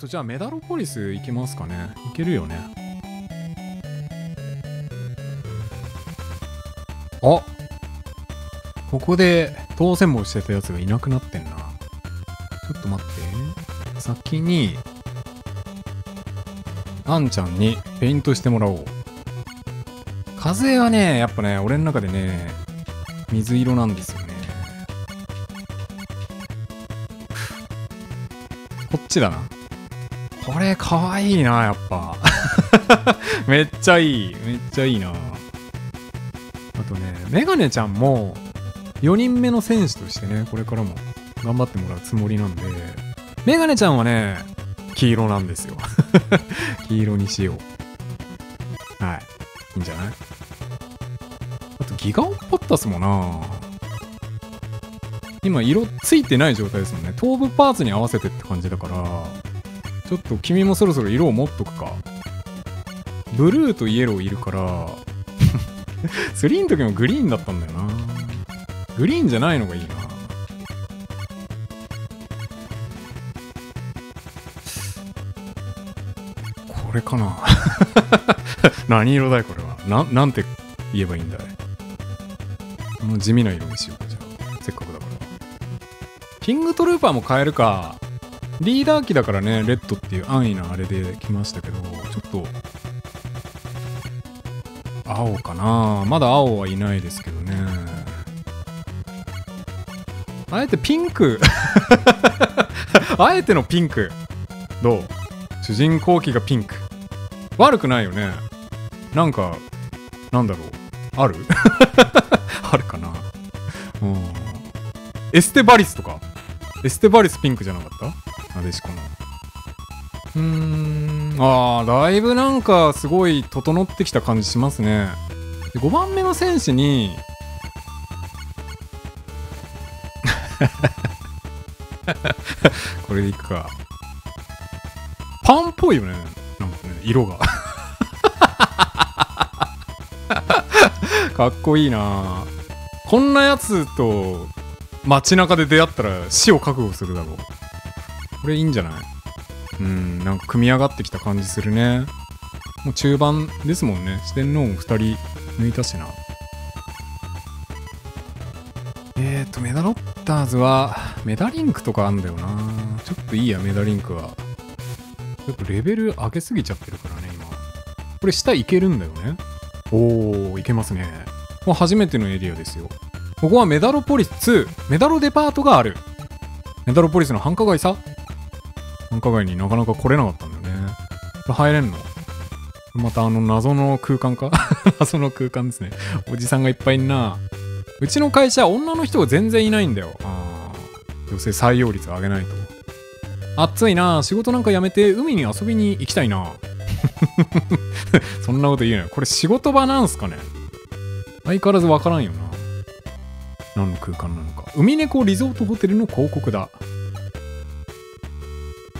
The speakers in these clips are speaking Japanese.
とじゃあメダロポリス行けますかね。行けるよね。あここで当選もしてたやつがいなくなってんな。ちょっと待って。先にあんちゃんにペイントしてもらおう。風はねやっぱね俺の中でね水色なんですよね。こっちだな。これかわいいなやっぱ。めっちゃいい。めっちゃいいな。あとねメガネちゃんも4人目の選手としてねこれからも頑張ってもらうつもりなんでメガネちゃんはね黄色なんですよ。黄色にしよう。はい。いいんじゃない？あとギガオンポッタスもな。今色ついてない状態ですもんね。頭部パーツに合わせてって感じだから。ちょっと君もそろそろ色を持っとくか。ブルーとイエローいるから。3の時もグリーンだったんだよな。グリーンじゃないのがいいな。これかな。何色だいこれは。ななんて言えばいいんだい。この地味な色にしようかじゃあ。せっかくだから。キングトルーパーも変えるか。リーダー機だからねレッドっていう安易なあれで来ましたけどちょっと青かな。まだ青はいないですけどね。あえてピンク。あえてのピンク。どう？主人公機がピンク。悪くないよね。なんかなんだろう。ある？あるかな。うん。エステバリスとか？エステバリスピンクじゃなかった？なでしこの。うーん。あーだいぶなんかすごい整ってきた感じしますね。で5番目の選手に これでいくか。パンっぽいよね。なんかね色が。かっこいいな。こんなやつと街中で出会ったら死を覚悟するだろうこれいいんじゃない？うんなんか組み上がってきた感じするね。もう中盤ですもんね。四天王も2人抜いたしな。えーとメダロッターズはメダリンクとかあんだよな。ちょっといいやメダリンクは。ちょっとレベル上げすぎちゃってるからね今。これ下行けるんだよね。おーいけますね。もう初めてのエリアですよ。ここはメダロポリス2メダロデパートがある。メダロポリスの繁華街さ。繁華街になかなか来れなかったんだよね。入れんの？またあの謎の空間か？謎の空間ですね。おじさんがいっぱいいんな。うちの会社女の人が全然いないんだよ。あ女性採用率上げないと。暑いな。仕事なんか辞めて海に遊びに行きたいな。そんなこと言うなよ。これ仕事場なんすかね？相変わらずわからんよな。何の空間なのか。海猫リゾートホテルの広告だ。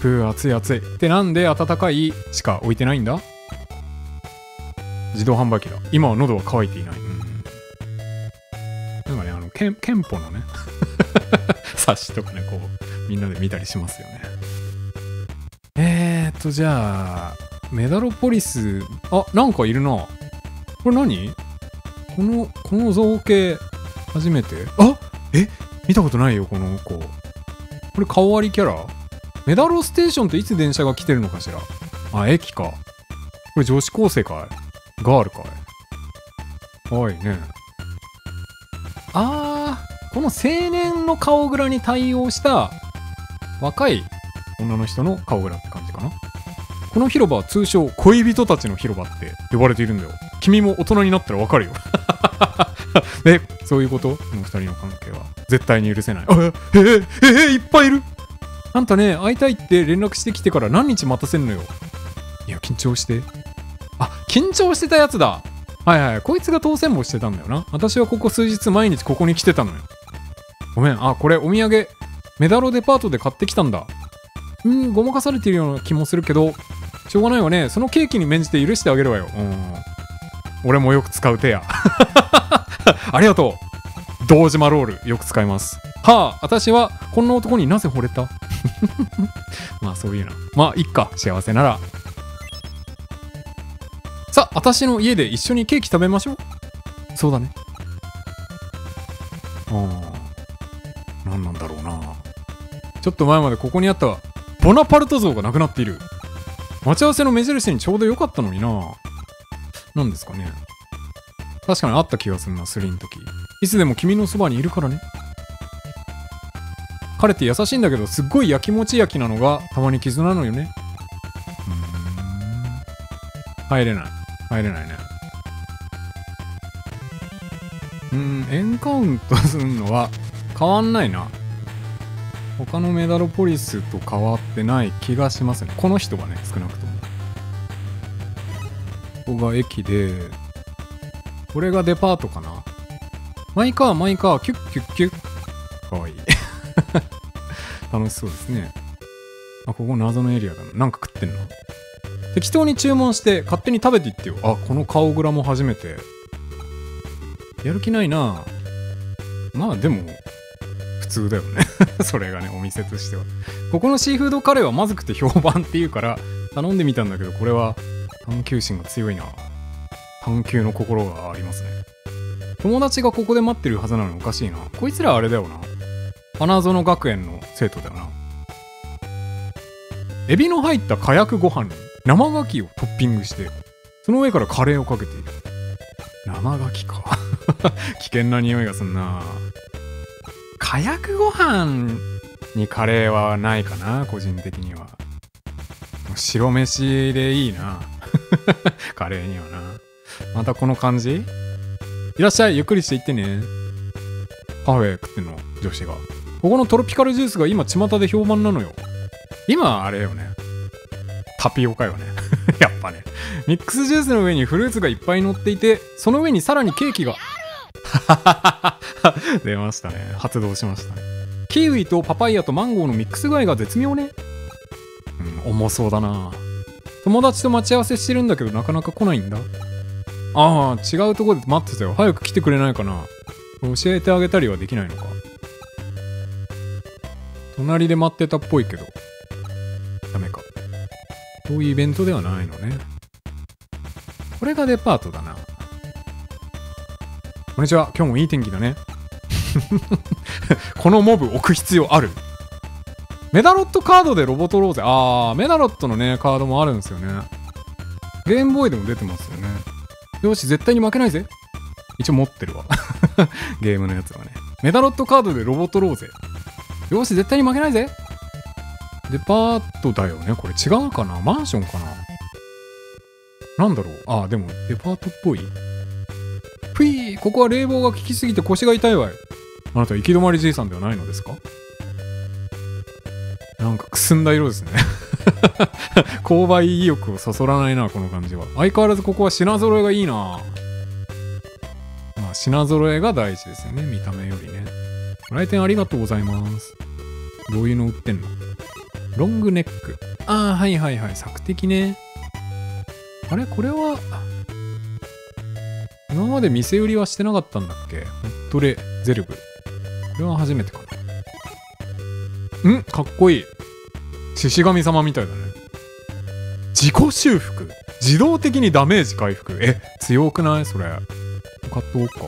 ぷー暑い暑い。ってなんで暖かいしか置いてないんだ？自動販売機だ。今は喉は渇いていない、うん、なんかねあの憲憲法のね 冊子とかねこうみんなで見たりしますよね。えーっとじゃあメダロポリスあなんかいるな。これ何？このこの造形初めて？あえ？見たことないよこの子。これ顔割りキャラ？メダロステーションっていつ電車が来てるのかしら？あ駅か。これ女子高生かい？ガールかい？はいね。あーこの青年の顔グラに対応した若い女の人の顔グラって感じかな？この広場は通称恋人たちの広場って呼ばれているんだよ。君も大人になったらわかるよ。え そういうこと？この二人の関係は。絶対に許せない。ええええいっぱいいる。あんたね会いたいって連絡してきてから何日待たせんのよ。いや緊張して。あ緊張してたやつだ。はいはいこいつが当選もしてたんだよな。私はここ数日毎日ここに来てたのよ。ごめん。あこれお土産メダロデパートで買ってきたんだ。うんごまかされてるような気もするけどしょうがないわね。そのケーキに免じて許してあげるわよ。うん。俺もよく使う手や。ありがとう。堂島ロールよく使います。はあ私はこんな男になぜ惚れた？まあそういうな。まあいっか、幸せなら。さあ、私の家で一緒にケーキ食べましょう。そうだね。ああ、何なんだろうな。ちょっと前までここにあったボナパルト像がなくなっている。待ち合わせの目印にちょうど良かったのにな。何ですかね。確かにあった気がするな、スリーの時。いつでも君のそばにいるからね。彼って優しいんだけど、すっごい焼きもち焼きなのがたまに傷なのよね。入れない。入れないね。うん、エンカウントするのは変わんないな。他のメダロポリスと変わってない気がしますね。この人がね、少なくとも。ここが駅で、これがデパートかな。マイカー、マイカー、キュッキュッキュッ。かわいい。楽しそうですね。あ、ここ謎のエリアだな。なんか食ってんの？適当に注文して勝手に食べていってよ。あ、この顔グラも初めて。やる気ないなまあでも、普通だよね。それがね、お店としては。ここのシーフードカレーはまずくて評判っていうから、頼んでみたんだけど、これは探求心が強いな。探求の心がありますね。友達がここで待ってるはずなのにおかしいな。こいつらあれだよな。花園学園の生徒だよな。エビの入った火薬ご飯に生牡蠣をトッピングして、その上からカレーをかけている。生牡蠣か。危険な匂いがすんな。火薬ご飯にカレーはないかな、個人的には。白飯でいいな。カレーにはな。またこの感じ？いらっしゃい、ゆっくりしていってね。パフェ食ってんの、女子が。ここのトロピカルジュースが今巷で評判なのよ。今、あれよね。タピオカよね。やっぱね。ミックスジュースの上にフルーツがいっぱい乗っていて、その上にさらにケーキが。出ましたね。発動しましたね。キウイとパパイヤとマンゴーのミックス具合が絶妙ね。うん、重そうだな。友達と待ち合わせしてるんだけどなかなか来ないんだ。ああ、違うとこで待ってたよ。早く来てくれないかな。教えてあげたりはできないのか。隣で待ってたっぽいけど。ダメか。そういうイベントではないのね。これがデパートだな。こんにちは。今日もいい天気だね。このモブ置く必要ある？メダロットカードでロボトローゼ。あー、メダロットのね、カードもあるんですよね。ゲームボーイでも出てますよね。よし、絶対に負けないぜ。一応持ってるわ。ゲームのやつはね。メダロットカードでロボトローゼ。よし、絶対に負けないぜ。デパートだよね。これ違うかな？マンションかな？なんだろう？あ、でもデパートっぽい？ふいここは冷房が効きすぎて腰が痛いわい。あなた行き止まりじいさんではないのですか？なんかくすんだ色ですね。購買意欲をそそらないな、この感じは。相変わらずここは品揃えがいいな。まあ、品揃えが大事ですよね、見た目よりね。来店ありがとうございます。どういうの売ってんの？ロングネック。ああ、はいはいはい。索敵ね。あれ？これは、今まで店売りはしてなかったんだっけ？ホットレゼルブ。これは初めてかな。ん？かっこいい。獅子神様みたいだね。自己修復。自動的にダメージ回復。え、強くない？それ。買っとこうか。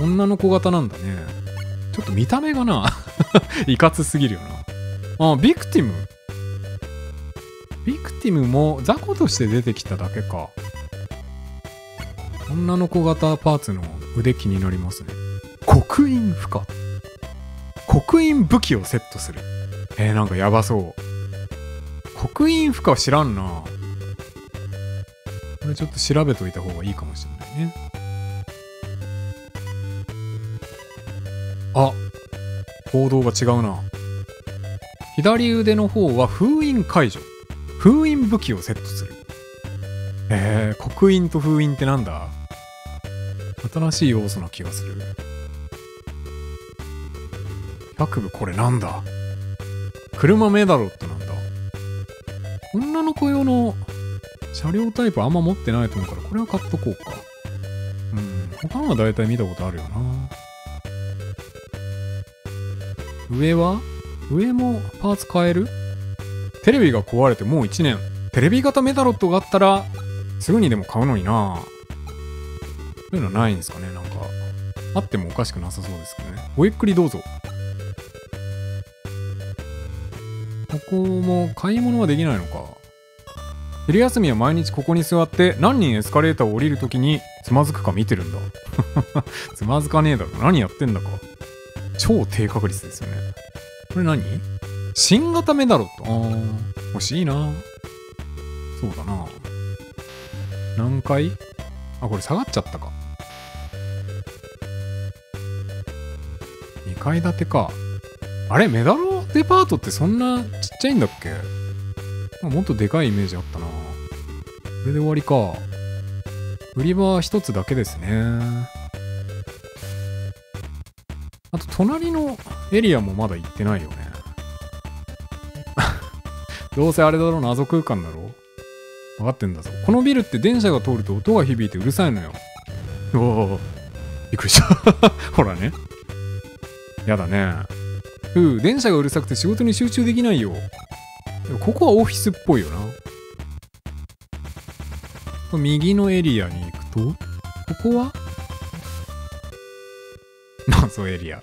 女の子型なんだね。ちょっと見た目がな、いかつすぎるよな。あ、ビクティム。ビクティムも雑魚として出てきただけか。女の子型パーツの腕気になりますね。刻印負荷。刻印武器をセットする。えー、なんかやばそう。刻印負荷知らんな。これちょっと調べといた方がいいかもしれないね。行動が違うな。左腕の方は封印解除。封印武器をセットする。えー、刻印と封印ってなんだ？新しい要素な気がする。百部これなんだ？車メダロットなんだ？女の子用の車両タイプあんま持ってないと思うから、これは買っとこうか。うん、他のは大体見たことあるよな。上は？上もパーツ変える？テレビが壊れてもう1年。テレビ型メダロットがあったら、すぐにでも買うのになそういうのないんですかねなんか。あってもおかしくなさそうですけどね。ごゆっくりどうぞ。ここも買い物はできないのか。昼休みは毎日ここに座って何人エスカレーターを降りるときにつまずくか見てるんだ。つまずかねえだろ。何やってんだか。超低確率ですよね。これ何？新型メダロット。あー、欲しいな。そうだな。何階あ、これ下がっちゃったか。2階建てか。あれ？メダロデパートってそんなちっちゃいんだっけ？もっとでかいイメージあったな。これで終わりか。売り場は一つだけですね。あと、隣のエリアもまだ行ってないよね。どうせあれだろ、謎空間だろ。分かってんだぞ。このビルって電車が通ると音が響いてうるさいのよ。おお、びっくりした。ほらね。やだね。うう、電車がうるさくて仕事に集中できないよ。ここはオフィスっぽいよな。右のエリアに行くと、ここは？謎エリア。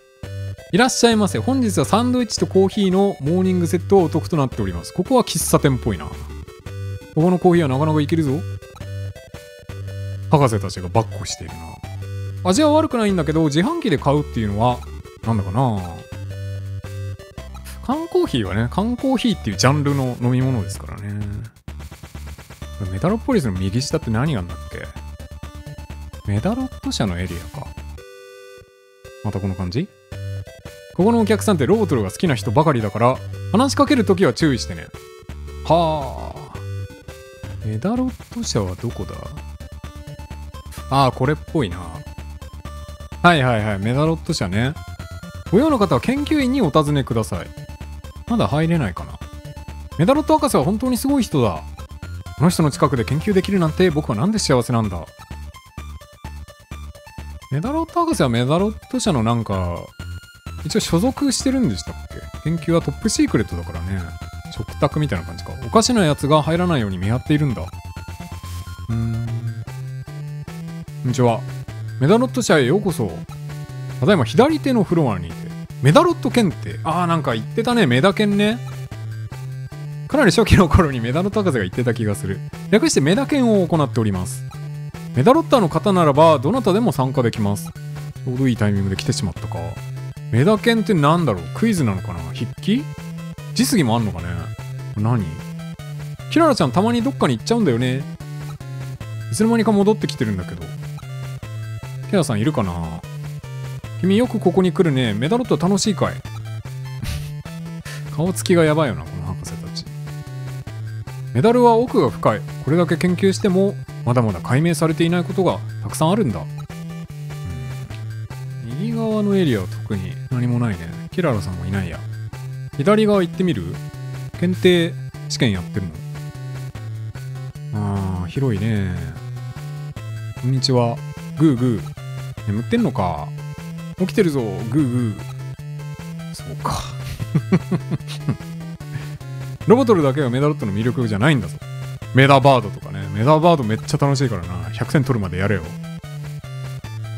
いらっしゃいませ。本日はサンドイッチとコーヒーのモーニングセットはお得となっております。ここは喫茶店っぽいな。ここのコーヒーはなかなかいけるぞ。博士たちがバッコしているな。味は悪くないんだけど、自販機で買うっていうのは、なんだかな缶コーヒーはね、缶コーヒーっていうジャンルの飲み物ですからね。メダロポリスの右下って何があんだっけ？メダロット社のエリアか。またこの感じ？ここのお客さんってロボトルが好きな人ばかりだから、話しかけるときは注意してね。はあ。メダロット社はどこだ？ああ、これっぽいな。はいはいはい、メダロット社ね。ご用の方は研究員にお尋ねください。まだ入れないかな。メダロット博士は本当にすごい人だ。この人の近くで研究できるなんて僕はなんで幸せなんだ。メダロット博士はメダロット社のなんか、一応所属してるんでしたっけ？研究はトップシークレットだからね。食卓みたいな感じか。おかしなやつが入らないように見張っているんだ。うーん。こんにちは。メダロット社へようこそ。ただいま左手のフロアにいて。メダロット検定。あーなんか言ってたね。メダ検ね。かなり初期の頃にメダロット博士が言ってた気がする。略してメダ検を行っております。メダロッターの方ならば、どなたでも参加できます。ちょうどいいタイミングで来てしまったか。メダ検ってなんだろう？クイズなのかな？筆記？実技もあんのかね？何？キララちゃんたまにどっかに行っちゃうんだよね。いつの間にか戻ってきてるんだけど。キラさんいるかな？君よくここに来るね。メダロット楽しいかい？顔つきがやばいよな、この。メダルは奥が深い。これだけ研究しても、まだまだ解明されていないことがたくさんあるんだ。うん右側のエリアは特に何もないね。キララさんもいないや。左側行ってみる？検定試験やってるのあー、広いね。こんにちは。グーグー。眠ってんのか？起きてるぞ、グーグー。そうか。ロボトルだけがメダロットの魅力じゃないんだぞ。メダバードとかね。メダバードめっちゃ楽しいからな。100点取るまでやれよ。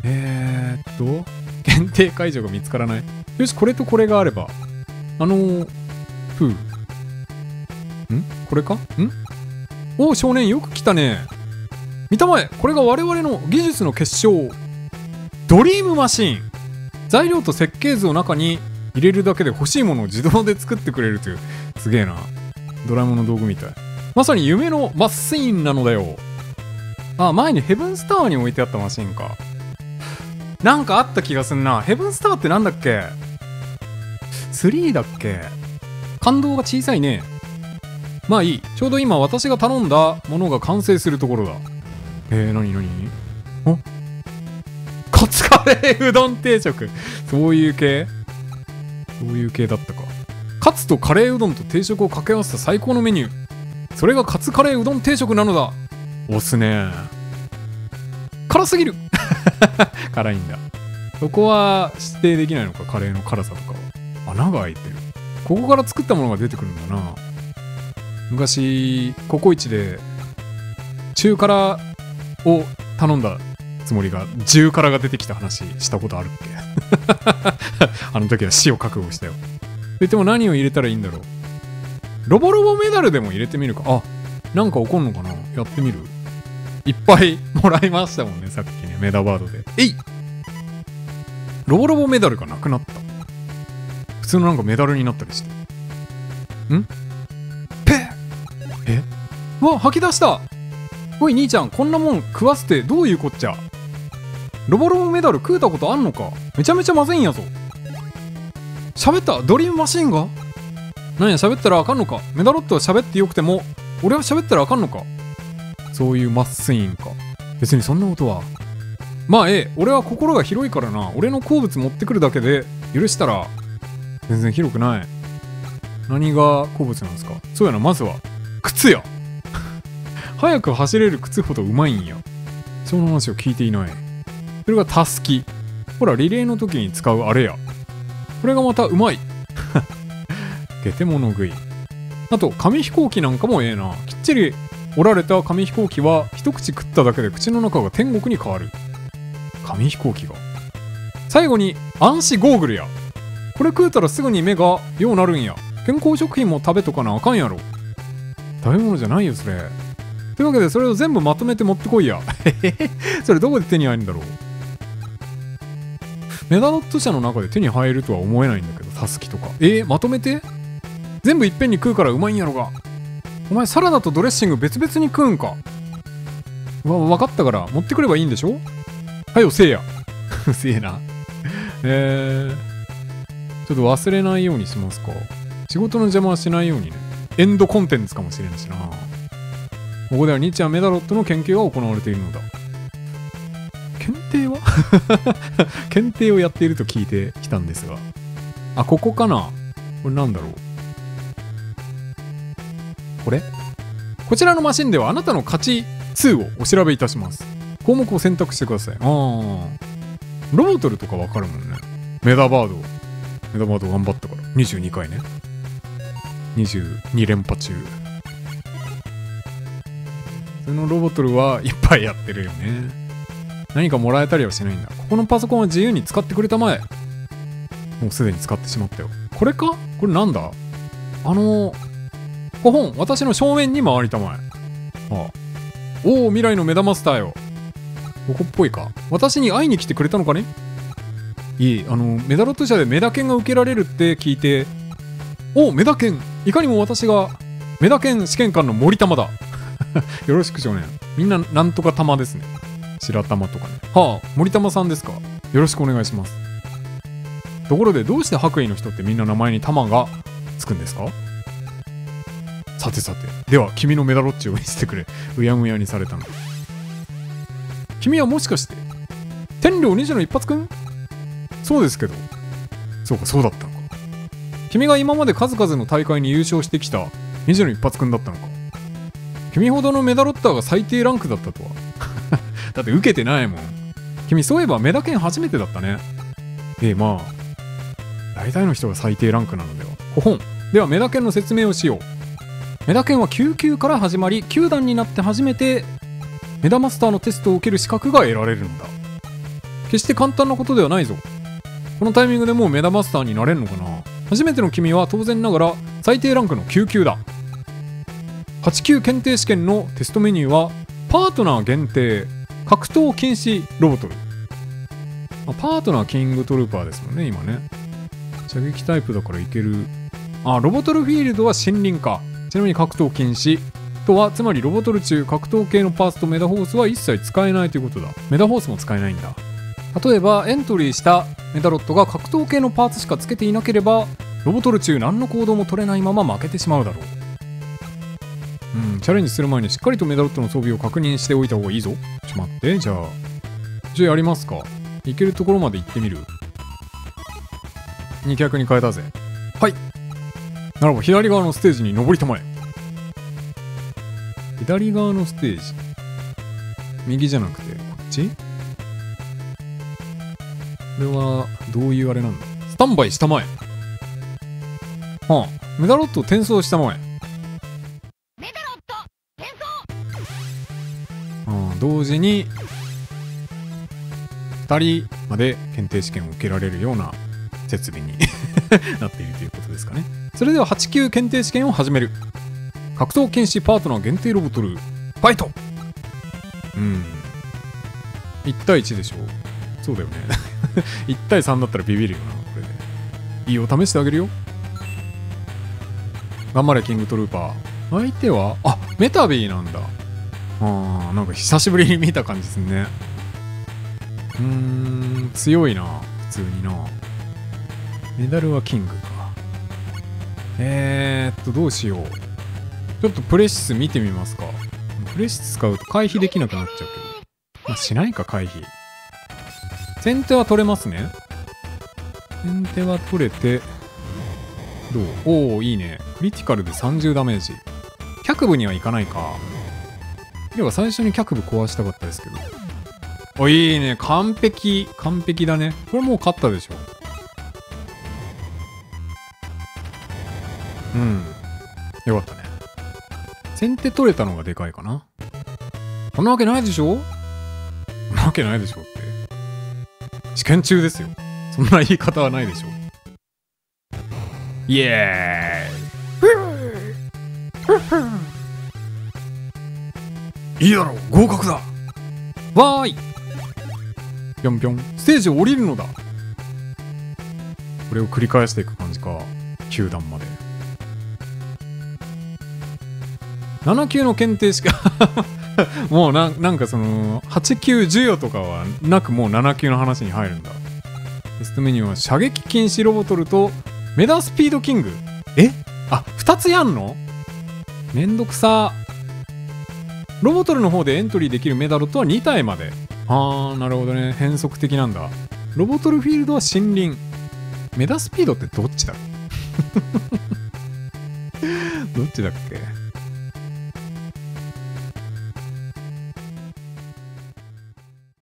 えーっと、限定解除が見つからない。よし、これとこれがあれば。あのー、ふう。ん？これか？ん？おお、少年よく来たね。見たまえ、これが我々の技術の結晶。ドリームマシン。材料と設計図を中に入れるだけで欲しいものを自動で作ってくれるという。すげえな。ドラえもんの道具みたい。まさに夢のマシーンなのだよ。あ、前にヘブンスターに置いてあったマシンか。なんかあった気がすんな。ヘブンスターってなんだっけ ?3 だっけ？感動が小さいね。まあいい。ちょうど今私が頼んだものが完成するところだ。えー、なになにお？カツカレーうどん定食。そういう系？そういう系だったか。カツとカレーうどんと定食を掛け合わせた最高のメニュー。それがカツカレーうどん定食なのだ。押すね。辛すぎる 辛いんだ。そこは指定できないのか、カレーの辛さとかは。穴が開いてる。ここから作ったものが出てくるんだな昔ココイチで中辛を頼んだつもりが10辛が出てきた話したことあるっけ？あの時は死を覚悟したよででも何を入れたらいいんだろう？ロボロボメダルでも入れてみるか。あなんか起こんのかな？やってみる？いっぱいもらいましたもんねさっきねメダバードで。えい！ロボロボメダルがなくなった。普通のなんかメダルになったりして。ん？ペ！ッえ？わ吐き出した！おい兄ちゃんこんなもん食わせてどういうこっちゃ？ロボロボメダル食うたことあんのか？めちゃめちゃまずいんやぞ。喋った？ドリームマシンが？なんや？喋ったらあかんのか？メダロットは喋ってよくても俺は喋ったらあかんのか？そういうマッスインか。別にそんなことは。まあええ。俺は心が広いからな。俺の好物持ってくるだけで許したら全然広くない。何が好物なんですか？そうやな。まずは靴や。早く走れる靴ほどうまいんや。その話を聞いていない。それがたすきほらリレーの時に使うあれや。これがまたうまい。ゲテモノ食い。あと紙飛行機なんかもええな。きっちり折られた紙飛行機は一口食っただけで口の中が天国に変わる。紙飛行機が。最後に暗視ゴーグルや。これ食うたらすぐに目がようなるんや。健康食品も食べとかなあかんやろ。食べ物じゃないよそれ。というわけでそれを全部まとめて持ってこいや。それどこで手に入るんだろうメダロット社の中で手に入るとは思えないんだけどたすきとか。えー、まとめて？全部いっぺんに食うからうまいんやろが。お前サラダとドレッシング別々に食うんか。わ分かったから持ってくればいいんでしょ？はよせいや。せえな。えー、ちょっと忘れないようにしますか。仕事の邪魔はしないようにね。エンドコンテンツかもしれんしな。ここでは日夜メダロットの研究が行われているのだ。検定をやっていると聞いてきたんですが。あここかな？これなんだろう？これ？こちらのマシンではあなたの勝ち数をお調べいたします。項目を選択してください。ああロボトルとかわかるもんね。メダバード。メダバード頑張ったから。22回ね。22連覇中。そのロボトルはいっぱいやってるよね。何かもらえたりはしないんだ。ここのパソコンは自由に使ってくれたまえ。もうすでに使ってしまったよ。これか？これなんだ？あの5本私の正面に回りたまえ。ああ。おお未来のメダマスターよ。ここっぽいか。私に会いに来てくれたのかね？いい。あのメダロット社でメダ犬が受けられるって聞いて。おメダ犬いかにも私がメダ犬試験官の森玉だ。よろしく少年みんななんとか玉ですね。白玉とかね。はあ森玉さんですか？よろしくお願いします。ところでどうして白衣の人ってみんな名前に玉がつくんですか？さてさてでは君のメダロッチを見せてくれ。うやむやにされたの。君はもしかして天領二児の一発くんそうですけど。そうかそうだったのか。君が今まで数々の大会に優勝してきた二児の一発くんだったのか。君ほどのメダロッターが最低ランクだったとは。だって受けてないもん。君そういえばメダ剣初めてだったね。ええまあ大体の人が最低ランクなのでは。ほほん。ではメダ剣の説明をしよう。メダ剣は9級から始まり9段になって初めてメダマスターのテストを受ける資格が得られるのだ。決して簡単なことではないぞ。このタイミングでもうメダマスターになれるのかな。初めての君は当然ながら最低ランクの9級だ。8級検定試験のテストメニューはパートナー限定。格闘禁止ロボト。ルパートナーキングトルーパーですもんね今ね。射撃タイプだからいける。あロボトルフィールドは森林か。ちなみに格闘禁止とはつまりロボトル中格闘系のパーツとメダホースは一切使えないということだ。メダホースも使えないんだ。例えばエントリーしたメダロットが格闘系のパーツしか付けていなければロボトル中何の行動も取れないまま負けてしまうだろう。うんチャレンジする前にしっかりとメダロットの装備を確認しておいた方がいいぞ。ちょ待ってじゃあ。じゃあやりますか。行けるところまで行ってみる。2脚に変えたぜ。はい。ならば左側のステージに登りたまえ左側のステージ。右じゃなくてこっち？これはどういうあれなんだ？スタンバイしたまえ。はあ、メダロットを転送したまえ。同時に2人まで検定試験を受けられるような設備に なっているということですかね。それでは8級検定試験を始める。格闘剣士パートナー限定ロボトルファイト。うん。1対1でしょ。そうだよね。1対3だったらビビるよなこれで。いいよ。試してあげるよ。頑張れキングトルーパー。相手はあメタビーなんだ。あなんか久しぶりに見た感じですね。うーん強いな普通にな。メダルはキングか。えー、っとどうしよう。ちょっとプレシス見てみますか。プレシス使うと回避できなくなっちゃうけど。まあしないか回避。先手は取れますね。先手は取れてどう？おおいいね。クリティカルで30ダメージ。脚部にはいかないか。では最初に脚部壊したかったですけど。お、いいね。完璧。完璧だね。これもう勝ったでしょ。うん。よかったね。先手取れたのがでかいかな。そんなわけないでしょそんなわけないでしょって。試験中ですよ。そんな言い方はないでしょ。イエーイいいだろう合格だ。わーい。ぴょんぴょん。ステージを降りるのだ。これを繰り返していく感じか。9段まで。7級の検定しか。もうななんかその8級授与とかはなくもう7級の話に入るんだ。テストメニューは射撃禁止ロボトルとメダスピードキング。え？あ2つやんの？めんどくさ。ロボトルの方でエントリーできるメダロットは2体まで。あー、なるほどね。変則的なんだ。ロボトルフィールドは森林。メダスピードってどっちだ どっちだっけ？